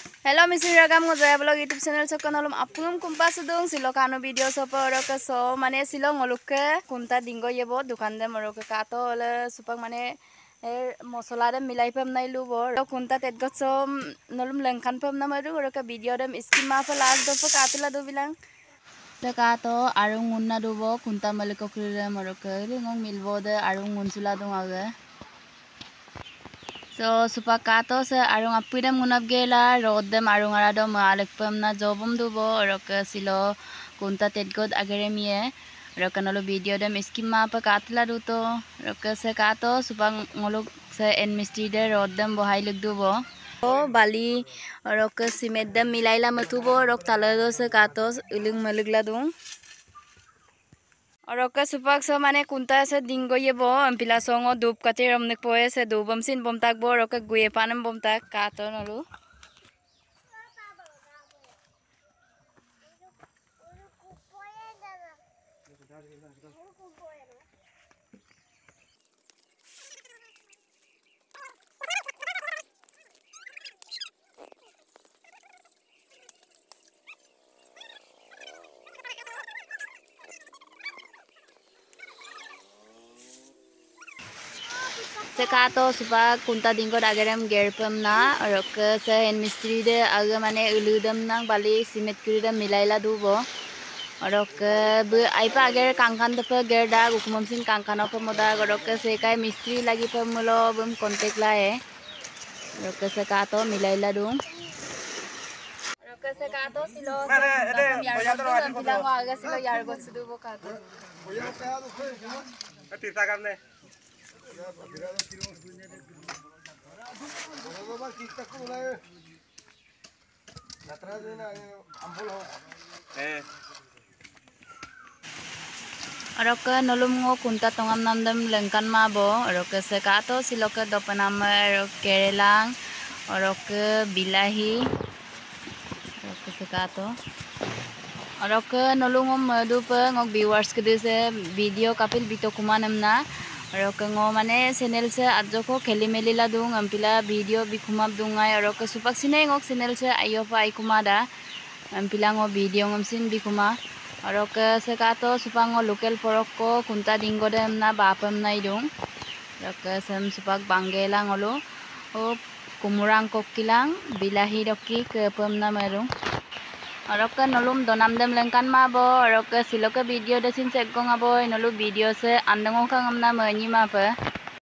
Hello Mr. Ragam ngo jaya blog YouTube channel so kanalum apum kumpa sudung silo kanu video so poro ke so mane silo ngoluke kunta dingo yebo dukan de moro ke kato ole supak mane er মছলা dem মিলাই পাম নাই lube আৰু কোনটা তেত গছম নলুম লেংখান পাম না মাৰু আৰু কা ভিডিঅ dem স্কিম মা ফ লাষ্ট দপ কাতলা দো বিলাং কাতো আৰু মুন্না দুব কোনটা মালিক কৰিলে মৰো কে ৰিঙং মিলব দে আৰু মুনচুলা দং আগে তো সুপা কাত আছে আৰু আপুইদম দে গেলা ৰদম আৰু আৰাদম আলেকপম না জবম দুব ৰক ছিল কোনটা তেতগত আগৰে মিয়ে ৰকনলো ভিডিঅ' দেম স্কিম মাপ কাতলা দু তো ৰকছে কাত সুপা মলুক সে এন মিষ্টি দে ৰদম বহাই লিখ দুব ও বালি ৰক সিমেদ দেম মিলাইলা মতুব ৰক তালে দছে কাত উলুং মলুকলা দু Oroka supak so mane kunta se dingo ye bo ampila songo dup kate romnek poe se dubam sin bom tak bo oroka guye panam bom tak kato nolu से कहा तो सुबह कुंता दिन को आगेम गेरपम ना और से हेन मिस्त्री दे आगे माने उलुदम ना बाली सीमेंट कुरी दे मिलाइला दूब और आईपा आगे कांकान तप गेर डाग उकमम सिन कांकान पर मोदा और से का मिस्त्री लगी पर मुलो बम कॉन्टेक्ट लाए और से कहा तो मिलाइला दूम से कहा तो सिलो यार गो सिलो यार गो सिलो वो कहा तो Aroke nolum ngo kunta tongam namdam lengkan mabo aroke sekato siloke dopename aroke kerelang aroke bilahi. Aroke sekato aroke nolum ngo madupe ngok viewers kedese video kapil bito kumanamna channel se ajoko kheli meli la dung ampila video bikumap dungai orok supak sine ngok channel se ayo pa ikumada ampila ngo video ngom sin bikuma orok se kato supak ngo local porok ko kunta dingo dem na bapam nai dung orok sem supak bangela ngolo o kumurang kokilang bilahi roki ke pam na donam dem lengkan ma bo orok silok video desin sek gong aboy nolu video se andangong kang amna mani ma pa